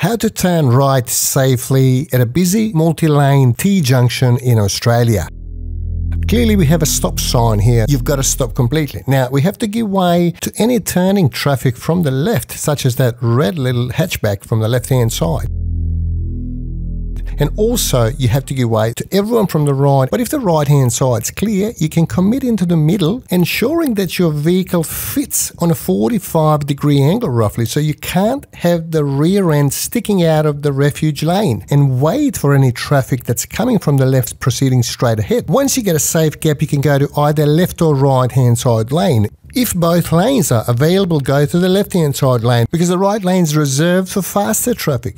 How to turn right safely at a busy multi-lane T-junction in Australia. Clearly we have a stop sign here. You've got to stop completely. Now we have to give way to any turning traffic from the left, such as that red little hatchback from the left hand side. And also, you have to give way to everyone from the right. But if the right hand side's clear, you can commit into the middle, ensuring that your vehicle fits on a 45 degree angle roughly. So you can't have the rear end sticking out of the refuge lane and wait for any traffic that's coming from the left proceeding straight ahead. Once you get a safe gap, you can go to either left or right hand side lane. If both lanes are available, go to the left hand side lane because the right lane is reserved for faster traffic.